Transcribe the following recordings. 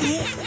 Yeah.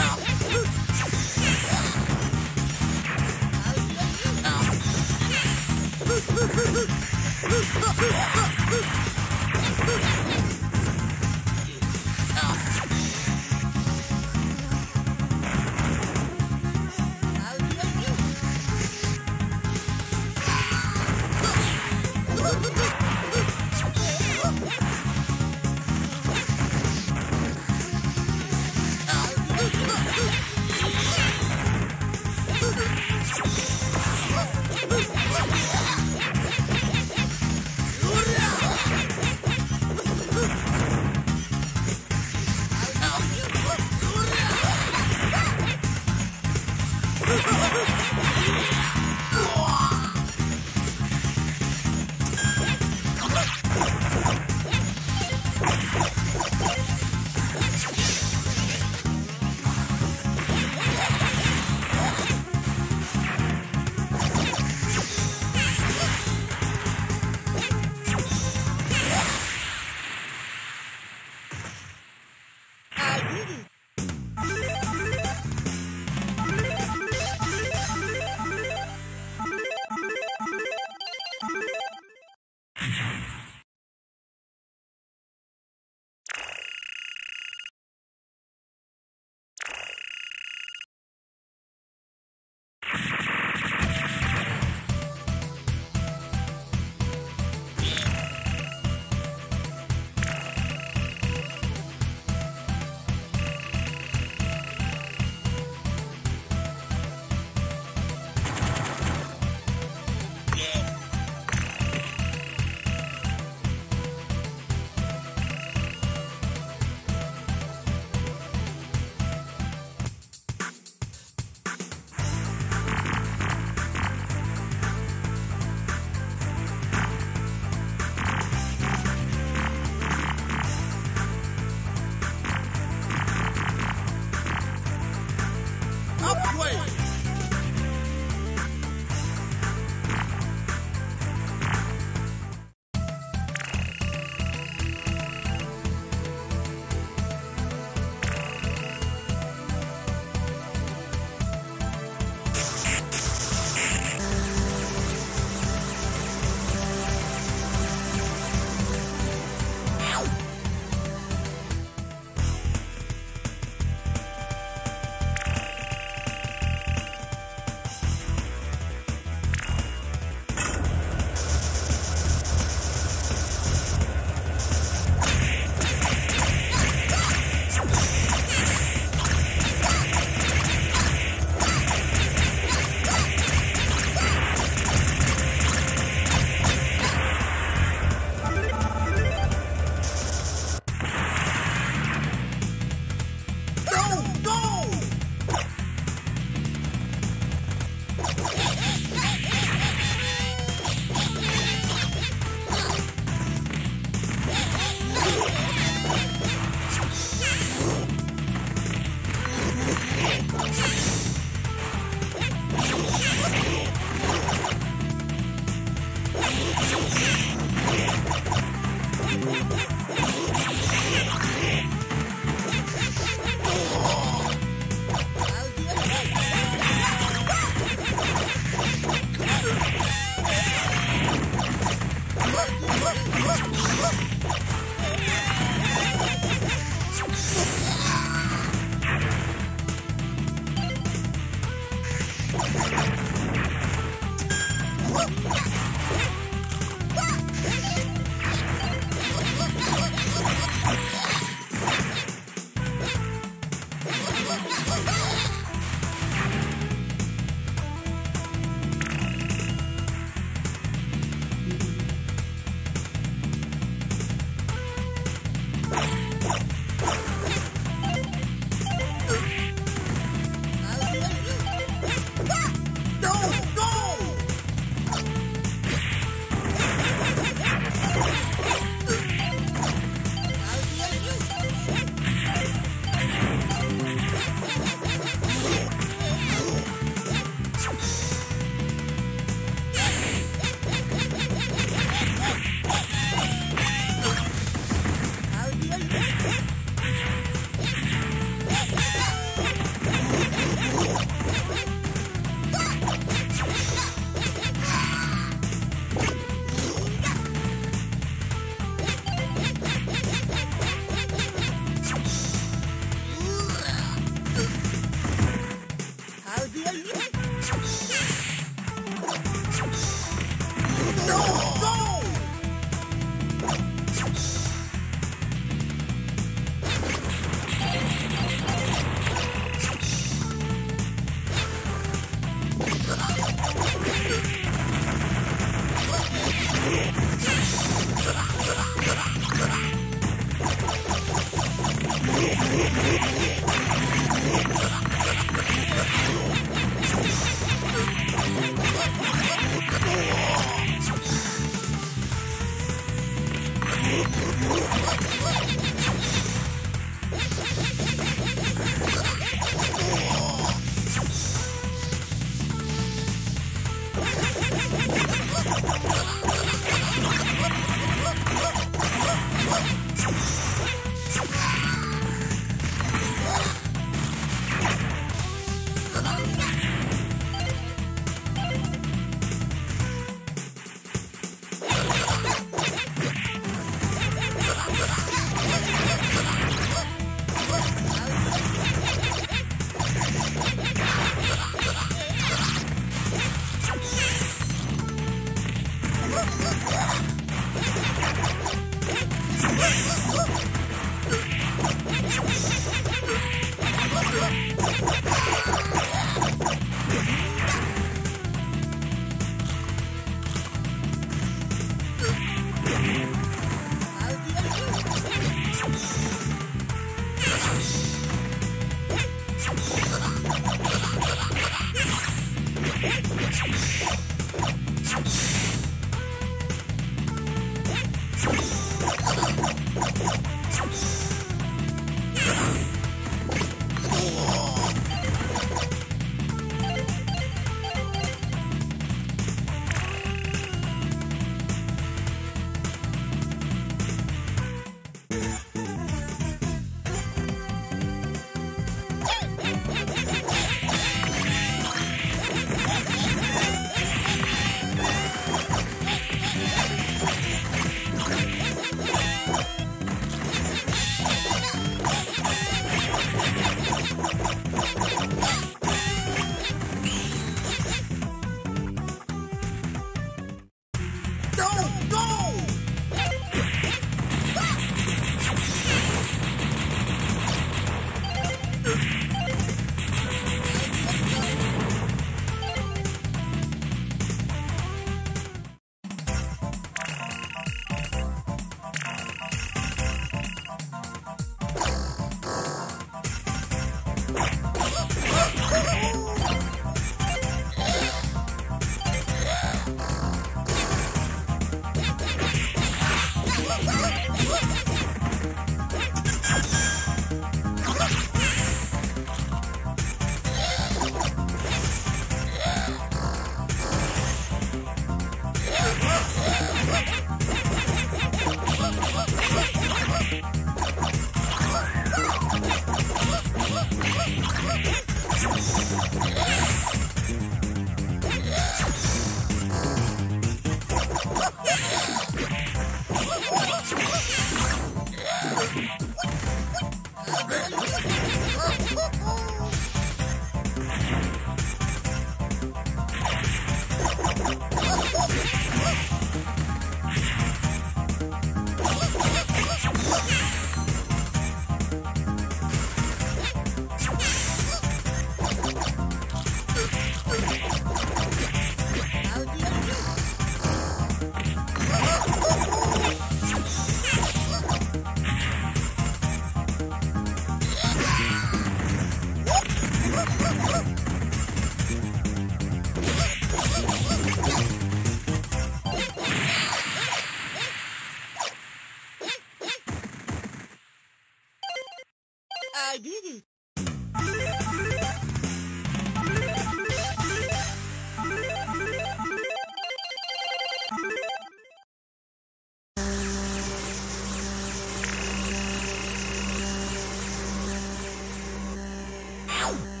Yeah.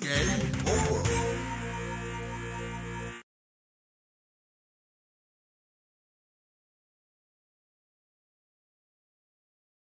Game over.